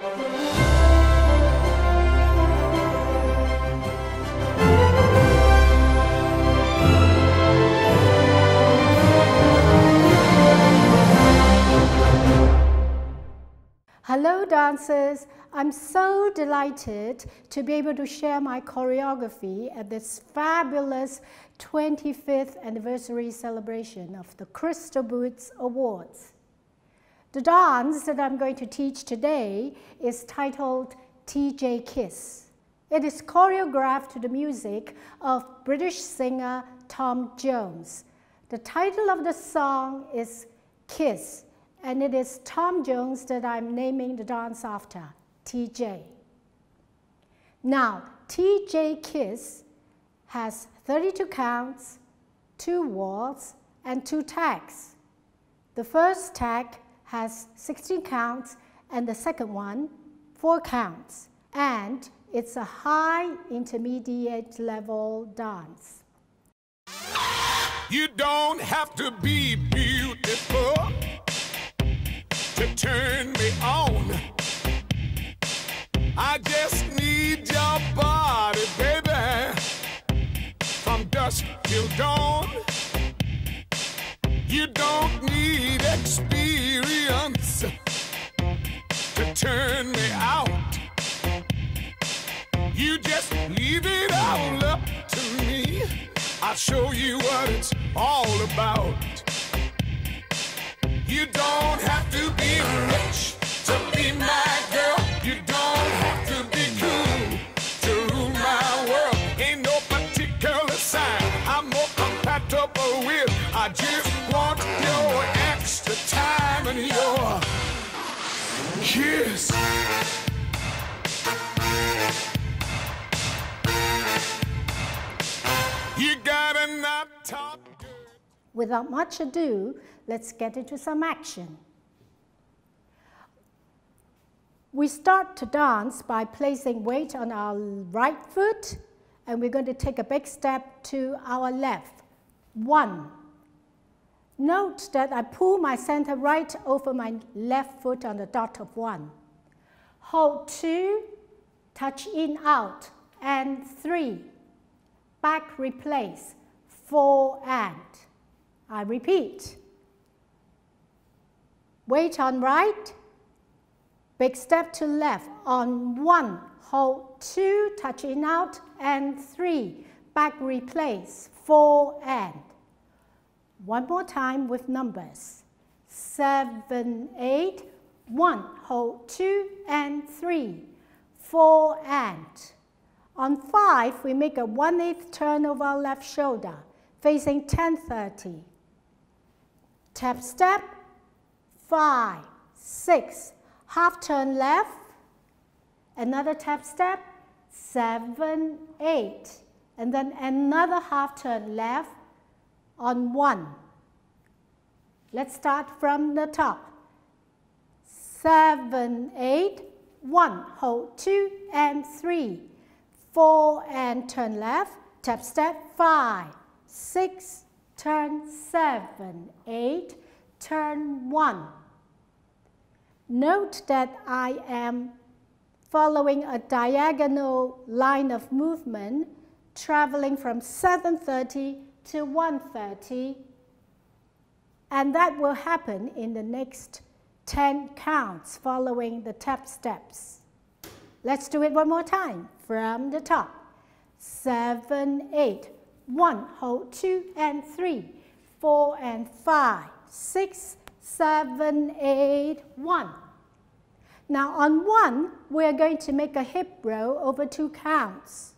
Hello dancers, I'm so delighted to be able to share my choreography at this fabulous 25th anniversary celebration of the Crystal Boots Awards. The dance that I'm going to teach today is titled TJ Kiss. It is choreographed to the music of British singer Tom Jones. The title of the song is Kiss and it is Tom Jones that I'm naming the dance after, TJ. Now, TJ Kiss has 32 counts, two walls, and two tags. The first tag has 16 counts, and the second one, four counts. And it's a high intermediate level dance. You don't have to be beautiful to turn me on. I just need your body, baby, from dusk till dawn. You don't need experience to turn me out. You just leave it all up to me. I'll show you what it's all about. You don't have to be rich to be my girl. You don't have to be cool to rule my world. Ain't no particular sign I'm more compatible with. I just extra time and your kiss. You talk. Without much ado, let's get into some action. We start to dance by placing weight on our right foot, and we're going to take a big step to our left. One. Note that I pull my center right over my left foot on the dot of one. Hold two, touch in out, and three. Back replace, four and. I repeat. Weight on right, big step to left on one, hold two, touch in out, and three, back replace, four and. One more time with numbers. Seven, eight, one, hold two and three, four and. On five, we make a one-eighth turn over our left shoulder, facing 1030. Tap step, five, six, half turn left, another tap step, seven, eight, and then another half turn left on one. Let's start from the top. Seven, eight, one, hold two and three, four and turn left, tap step five, six, turn seven, eight, turn one. Note that I am following a diagonal line of movement traveling from 7.30 to 1.30 and that will happen in the next 10 counts following the tap steps. Let's do it one more time from the top. Seven, eight, one, hold two and three, four and five, six, seven, eight, one. Now on one, we're going to make a hip roll over two counts,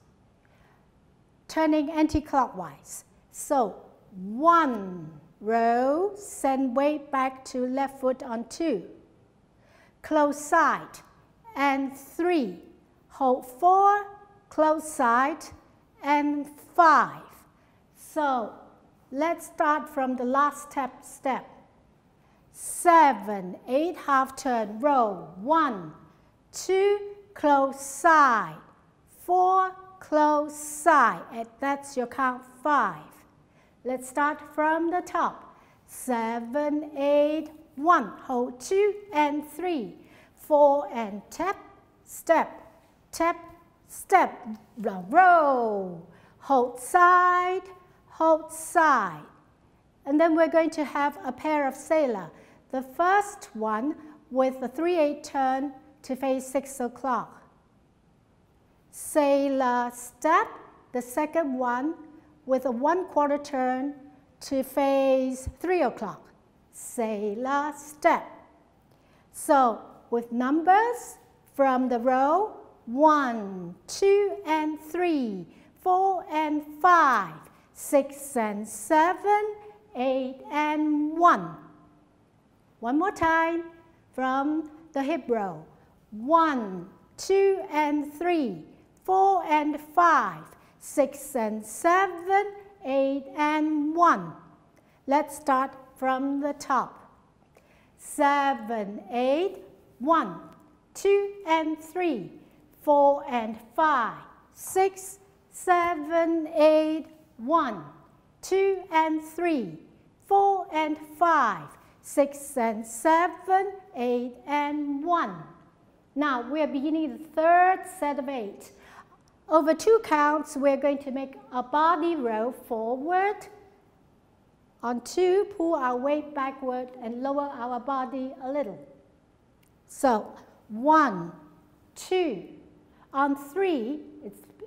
turning anti-clockwise. So one row, send weight back to left foot on two. Close side, and three. Hold four, close side, and five. So let's start from the last step step. Seven, eight, half turn, roll. One, two, close side. Four, close side. And that's your count five. Let's start from the top. Seven, eight, one, hold two and three, four and tap, step, tap, step, round, roll, hold side, hold side. And then we're going to have a pair of sailor. The first one with the 3-8 turn to face 6 o'clock. Sailor step, the second one with a 1 quarter turn to face 3 o'clock. Say last step. So with numbers from the row 1, 2 and 3, 4 and 5, 6 and 7, 8 and 1. One more time from the hip roll. 1, 2 and 3, 4 and 5, 6 and 7, 8 and 1. Let's start from the top. 7, 8, 1, 2 and 3, 4 and 5, 6, 7, 8, 1, 2 and 3, 4 and 5, 6 and 7, 8 and 1. Now we are beginning the third set of 8. Over two counts, we're going to make a body roll forward. On two, pull our weight backward and lower our body a little. So one, two. On three,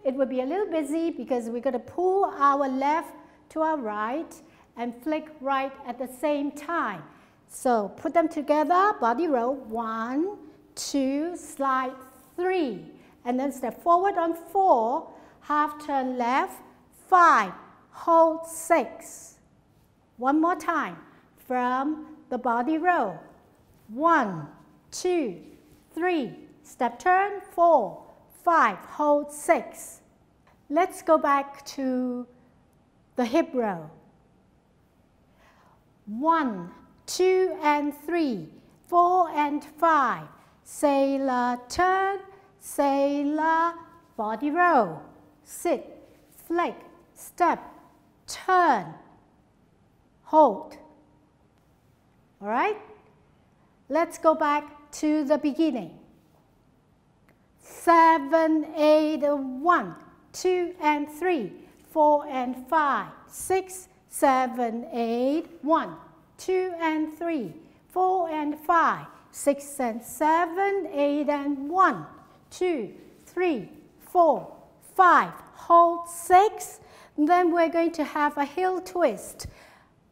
it will be a little busy because we're going to pull our left to our right and flick right at the same time. So put them together, body roll, one, two, slide, three. And then step forward on four, half turn left, five, hold six. One more time from the body roll. One, two, three, step turn, four, five, hold six. Let's go back to the hip roll. One, two and three, four and five, sailor turn, sailor body roll, sit, flick, step, turn, hold. All right? Let's go back to the beginning. Seven, eight, one, two and three, four and five, six, seven, eight, one, two and three, four and five, six and seven, eight and one, two, three, four, five. Hold six. Then we're going to have a heel twist,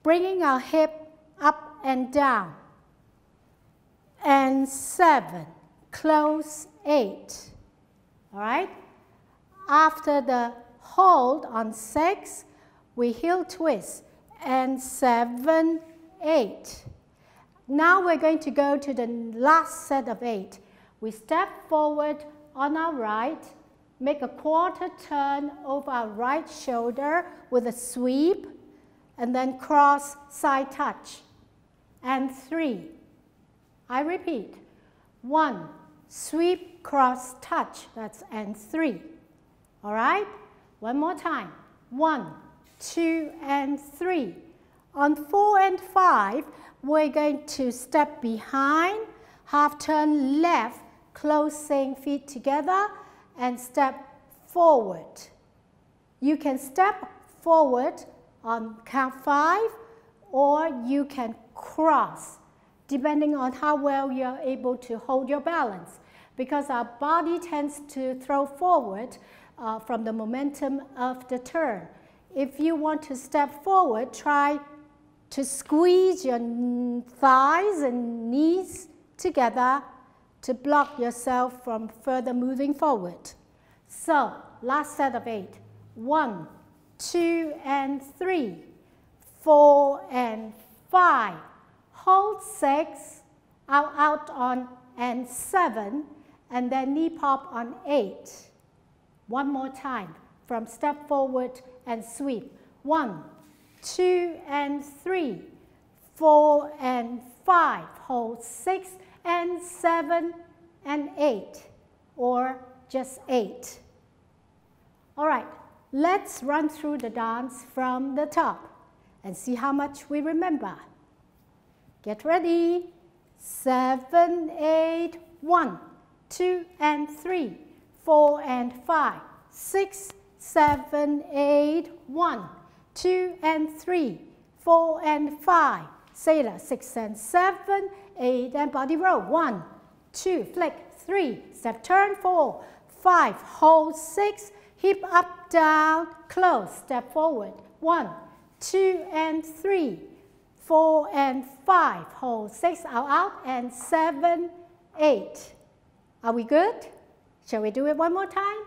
bringing our hip up and down. And seven, close eight. All right? After the hold on six, we heel twist and seven, eight. Now we're going to go to the last set of eight. We step forward on our right, make a quarter turn over our right shoulder with a sweep, and then cross side touch. And three. I repeat. One, sweep, cross, touch. That's and three. All right? One more time. One, two, and three. On four and five, we're going to step behind, half turn left, closing feet together, and step forward. You can step forward on count five, or you can cross, depending on how well you're able to hold your balance. Because our body tends to throw forward uh, from the momentum of the turn. If you want to step forward, try to squeeze your thighs and knees together to block yourself from further moving forward. So, last set of eight. One, two, and three. Four and five. Hold six. Out, out on and seven. And then knee pop on eight. One more time. From step forward and sweep. One, two and three, four and five, hold six and seven and eight, or just eight. All right, let's run through the dance from the top and see how much we remember. Get ready. Seven, eight, one, two and three, four and five, six, seven, eight, one, two and three, four and five, sailor, six and seven, eight and body roll, one, two, flick, three, step turn, four, five, hold six, hip up, down, close, step forward, one, two and three, four and five, hold six, out, out, and seven, eight. Are we good? Shall we do it one more time?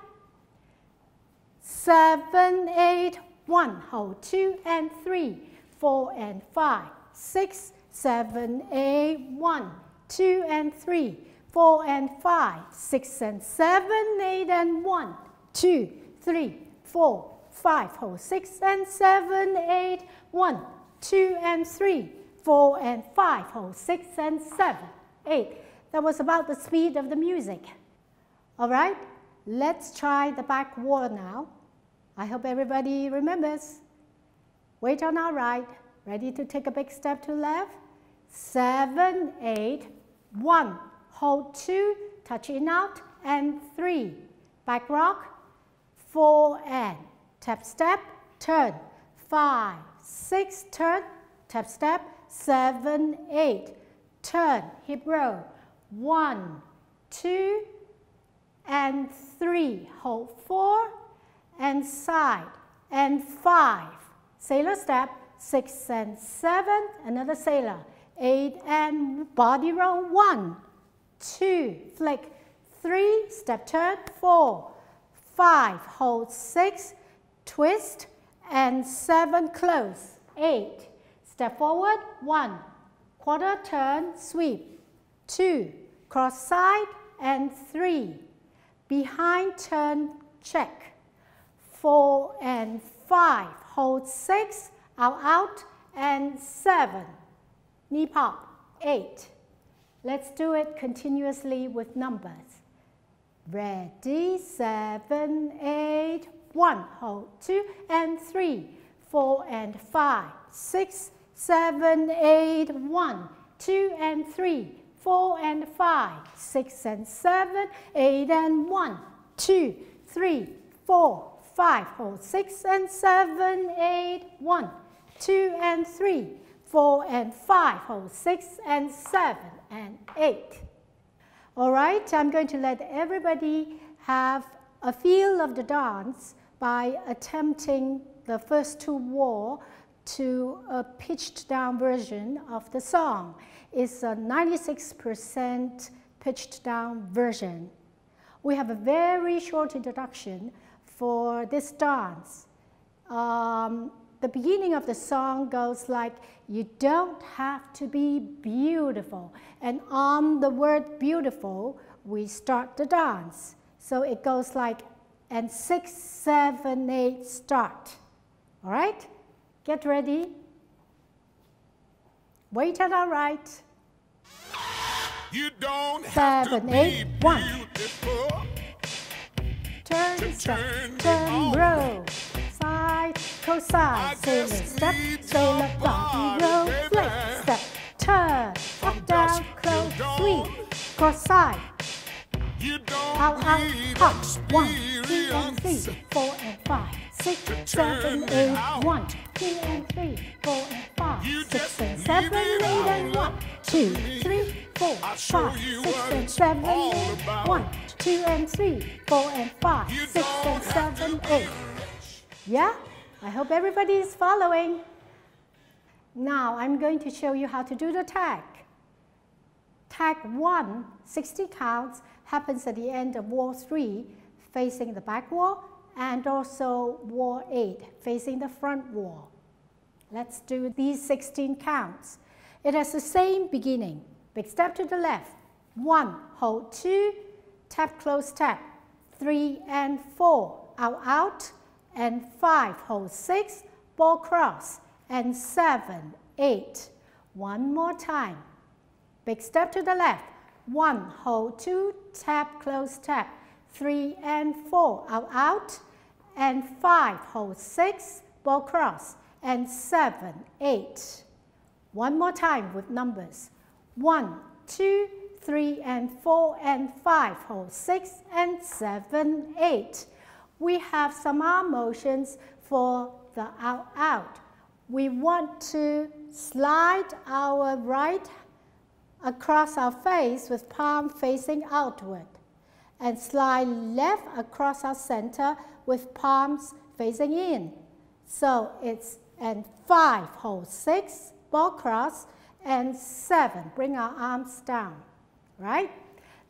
Seven, eight, one, hold two and three, four and five, six, seven, eight, one, two and three, four and five, six and seven, eight and one, two, three, four, five, hold six and seven, eight, one, two and three, four and five, hold six and seven, eight. That was about the speed of the music. All right, let's try the back wall now. I hope everybody remembers. Wait on our right, ready to take a big step to left. Seven, eight, one, hold two, touch in out, and three. Back rock, four and tap step, turn, five, six, turn, tap step, seven, eight, turn, hip roll, one, two, and three, hold four, and side, and five, sailor step, six and seven, another sailor, eight and body roll, one, two, flick, three, step turn, four, five, hold six, twist, and seven, close, eight, step forward, one, quarter turn, sweep, two, cross side, and three, behind turn, check, four and five, hold six, out, out, and seven, knee pop, eight. Let's do it continuously with numbers. Ready, seven, eight, one, hold two and three, four and five, six, seven, eight, one, two and three, four and five, six and seven, eight and one, two, three, four, five, hold six and seven, eight, one, two and three, four and five, hold six and seven and eight. All right, I'm going to let everybody have a feel of the dance by attempting the first two wall to a pitched down version of the song. It's a 96% pitched down version. We have a very short introduction for this dance. Um, the beginning of the song goes like, you don't have to be beautiful. And on the word beautiful, we start the dance. So it goes like, and six, seven, eight, start. All right? Get ready. Wait at our right. You don't have Seven, to eight, be one. beautiful. Turn, turn turn, on. roll. Side, sailor step, sailor body roll, flick, step, turn, up, down, close, sweep, cross side, You don't out, out, need hop, one, two and three, four and five, six, seven, eight, one, two and three, four and five, six and seven, eight and one, up two, three, four, five, six and seven, eight, one, two and three, four and five, six and seven, eight. Yeah? I hope everybody is following. Now I'm going to show you how to do the tag. Tag 1, 60 counts, happens at the end of wall 3, facing the back wall, and also wall 8, facing the front wall. Let's do these 16 counts. It has the same beginning. Big step to the left. 1, hold 2, tap, close, tap. 3 and 4, out, out. And 5, hold 6, ball cross. And 7, 8. One more time. Big step to the left. 1, hold 2, tap, close, tap. 3 and 4, out, out. And 5, hold 6, ball cross. And 7, 8. One more time with numbers. One, two, 3 and 4 and 5. Hold 6 and 7, 8. We have some arm motions for the out, out. We want to slide our right across our face with palm facing outward and slide left across our center with palms facing in. So it's and five, hold six, ball cross, and seven, bring our arms down, right?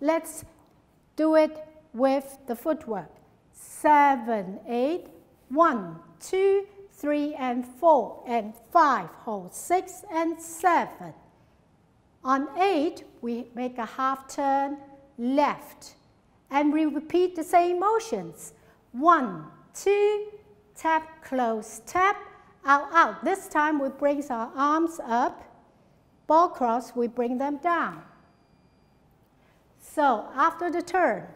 Let's do it with the footwork. Seven, eight, one, two, three, and four, and five, hold six and seven. On eight, we make a half turn left, and we repeat the same motions. One, two, tap, close, tap, out, out. This time we bring our arms up. Ball cross, we bring them down. So after the turn,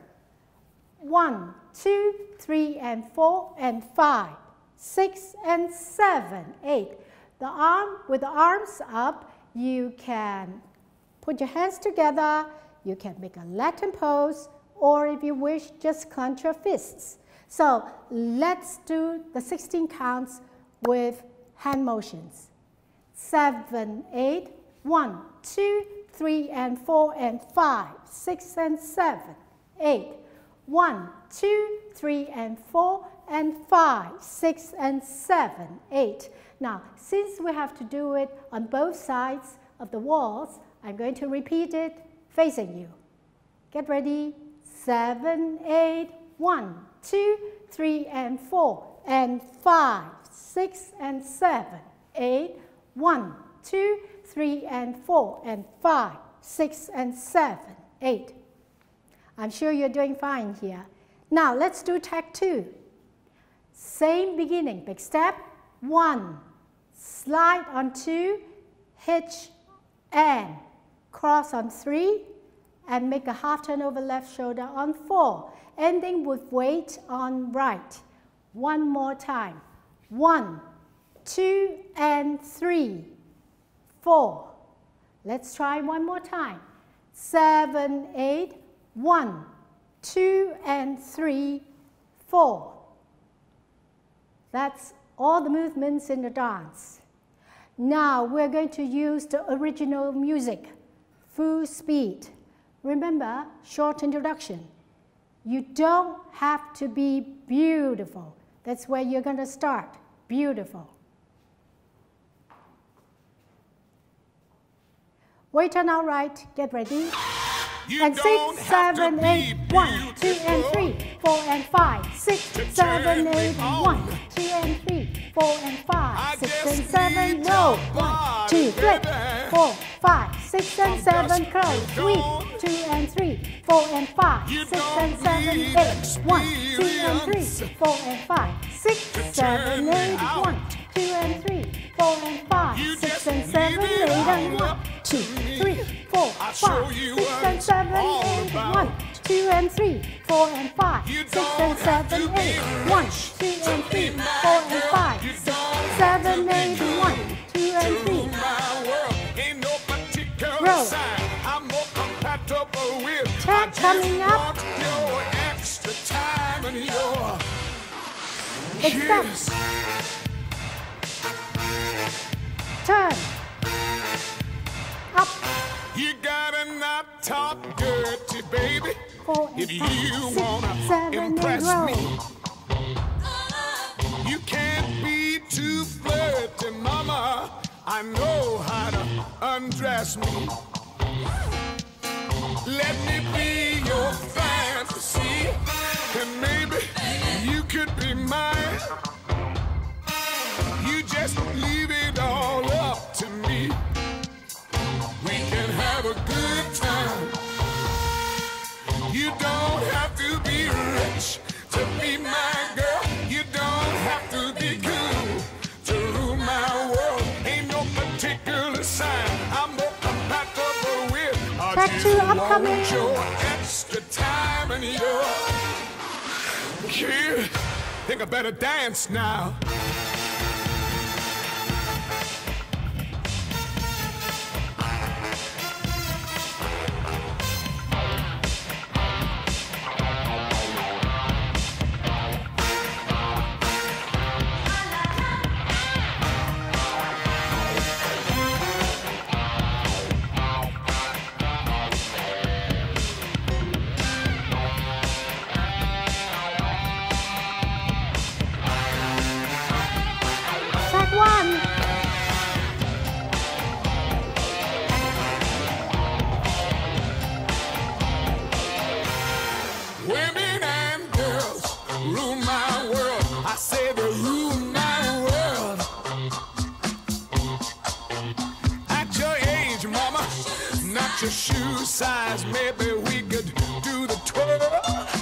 one, two, three, and four, and five, six, and seven, eight. The arm, with the arms up, you can put your hands together, you can make a Latin pose, or if you wish, just clench your fists. So let's do the 16 counts with hand motions. Seven, eight. Seven, eight, one, two, three, and four, and five, six, and seven, eight. One, two, three, and four, and five, six, and seven, eight. Now, since we have to do it on both sides of the walls, I'm going to repeat it facing you. Get ready. Seven, eight, one, two, three, and four, and five, six, and seven, eight. seven, eight, one, two, three, and four, and five, six, and seven, eight. I'm sure you're doing fine here. Now let's do tag two. Same beginning, big step, one, slide on two, hitch, and cross on three, and make a half turn over left shoulder on four ending with weight on right. One more time. One, two, and three, four. Let's try one more time. Seven, eight, one, two, and three, four. That's all the movements in the dance. Now we're going to use the original music, full speed. Remember, short introduction. You don't have to be beautiful. That's where you're going to start. Beautiful. Wait on our right. Get ready. You and six, seven, eight, one, two, and three, four, and five, six, seven, eight, on. one, two, and three, four, and five, I six, and seven, your one, two, flip, four, five, six, and seven, close, three, two, and three, four, and five, You six, and seven, eight, one, two, and three, four, and five, six, seven, eight, out. one, two, and three, four, and five, You six, and seven, eight, and one, two, three, four, five, six, and seven, eight, one, two, and three, four, and five, six, and seven, eight, one, two, and three, four, and five, six, seven, eight, one, two, and three, my world. Ain't no particular Roll. sign gotta not talk dirty, baby. four, and If you six, wanna seven, impress me, you can't be too flirty, mama. I know how to undress me. Let me be your fantasy, and maybe you could be mine. You just leave it all up to me. We can have a good. You don't have to be rich to be my girl. You don't have to be cool to rule my world. Ain't no particular sign I'm more compatible with. I Back to upcoming. your extra time and your kid. Think I better dance now. Your shoe size, maybe we could do the twirl.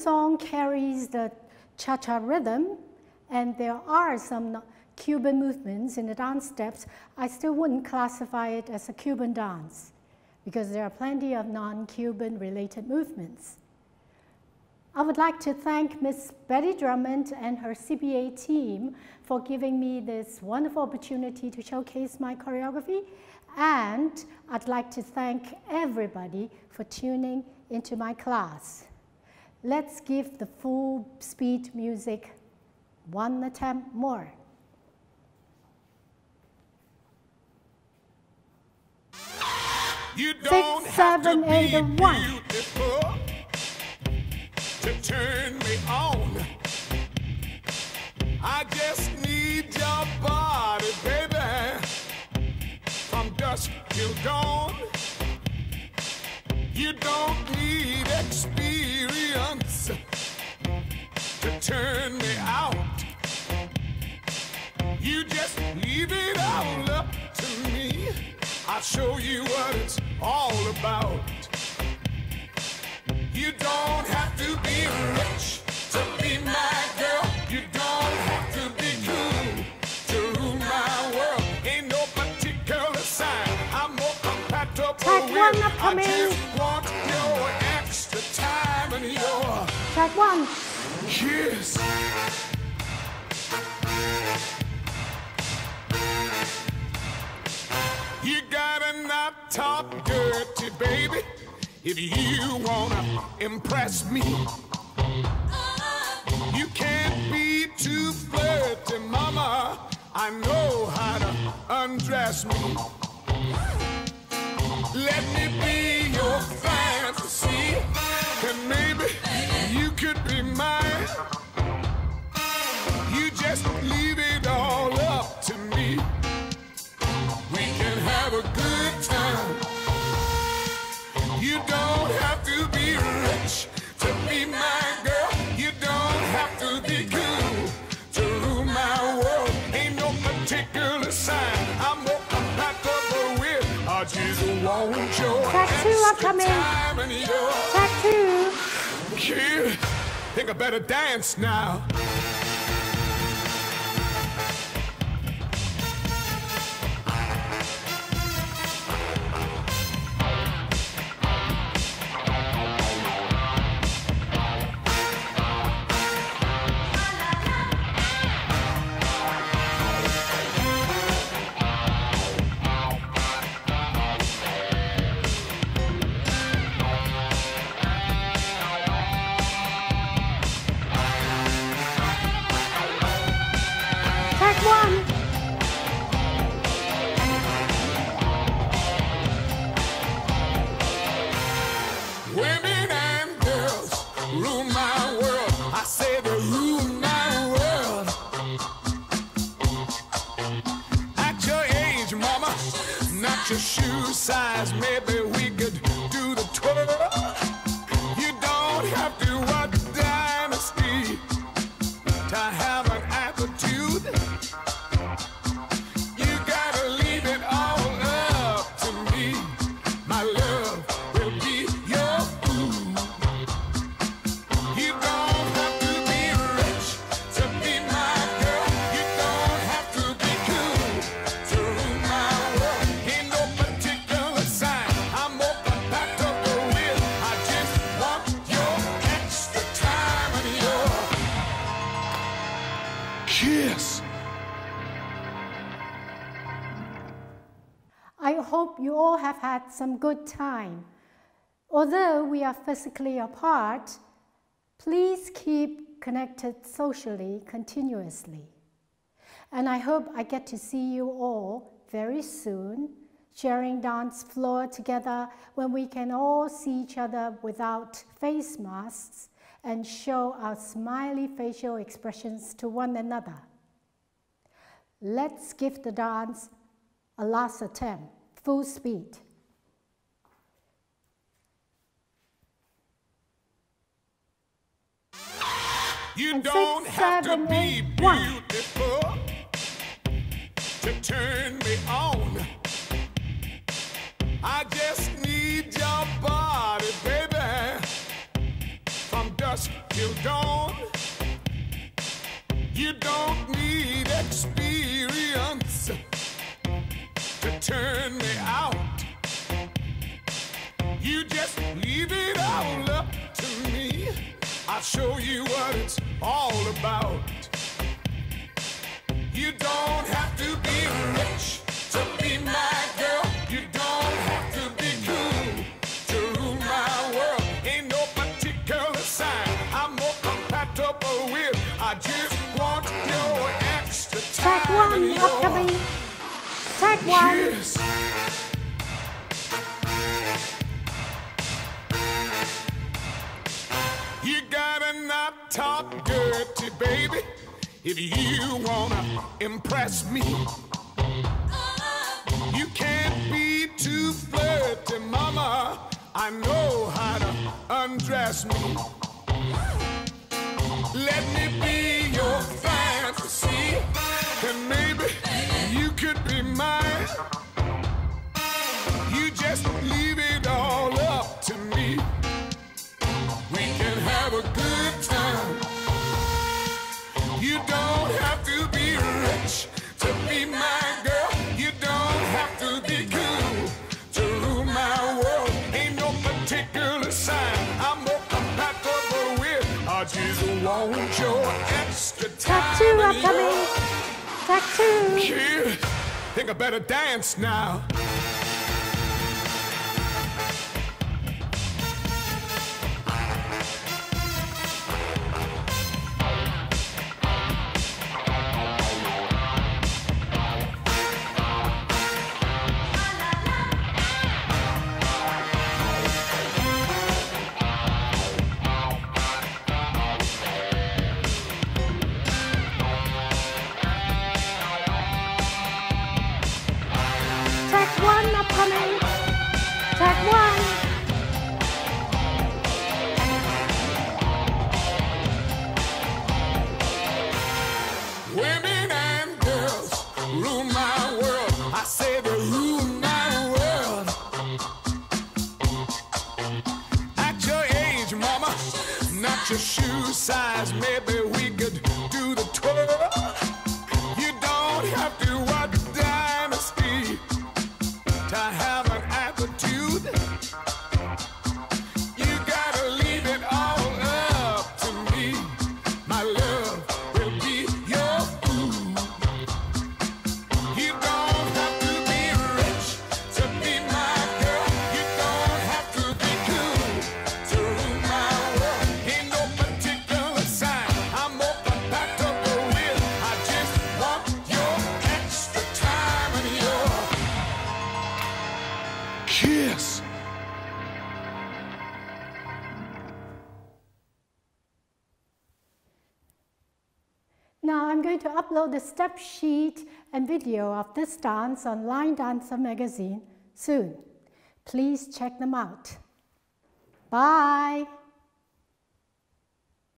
Song carries the cha cha rhythm, and there are some Cuban movements in the dance steps, I still wouldn't classify it as a Cuban dance because there are plenty of non Cuban related movements. I would like to thank Ms. Betty Drummond and her CBA team for giving me this wonderful opportunity to showcase my choreography. And I'd like to thank everybody for tuning into my class. Let's give the full speed music one attempt more. You don't Six, have to eight, and one. beautiful to turn me on. I just need your body, baby, from dusk till dawn. You don't need experience to turn me out. You just leave it all up to me. I'll show you what it's all about. You don't have to be rich Track with. one I upcoming. just want your extra time and your Track one. kiss. You gotta not talk dirty, baby, if you wanna impress me. You can't be too flirty, mama. I know how to undress me. Let me be your fantasy, Track two extra upcoming. time and your Track two. kid. Think I better dance now. All have had some good time. Although we are physically apart, please keep connected socially continuously. And I hope I get to see you all very soon, sharing dance floor together when we can all see each other without face masks and show our smiley facial expressions to one another. Let's give the dance a last attempt, full speed. You And don't six, have seven, to be eight, one. beautiful to turn me on. I just need your body, baby, from dusk till dawn. You don't need experience turn me out. You just leave it all up to me. I'll show you what it's all about. You don't have to be rich to be my girl. You don't have to be cool to rule my world. Ain't no particular sign I'm more compatible with. I just want your extra time. Track one, Track one. You gotta not talk dirty, baby, if you wanna impress me. You can't be too flirty, mama. I know how to undress me. Let me be your fantasy, and maybe you could be mine. You just leave it all up to me. We can have a good time. You don't have to be rich to be my girl. You don't have to be cool to rule my world. Ain't no particular sign I'm more compatible with. I just want your extra time. And upcoming. Think I better dance now. Have to the step sheet and video of this dance on Line Dancer magazine soon. Please check them out. Bye.